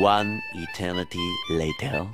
One eternity later.